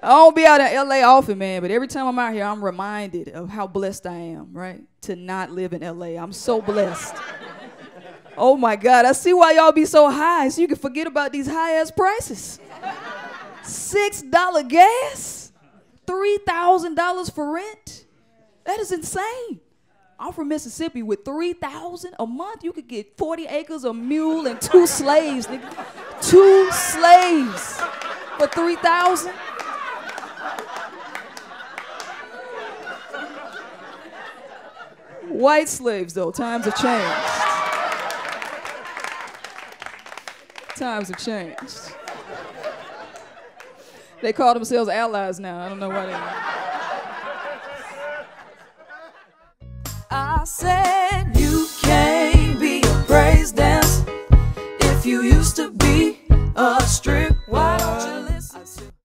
I don't be out in LA often, man, but every time I'm out here, I'm reminded of how blessed I am, right? To not live in LA. I'm so blessed. oh my God, I see why y'all be so high, so you can forget about these high ass prices. $6 gas, $3,000 for rent. That is insane. I'm from Mississippi with 3000 a month. You could get 40 acres, a mule, and two slaves, nigga. Two slaves for 3000 White slaves, though, times have changed. Times have changed. They call themselves allies now. I don't know why they. I said you can't be a praise dance if you used to be a stripper.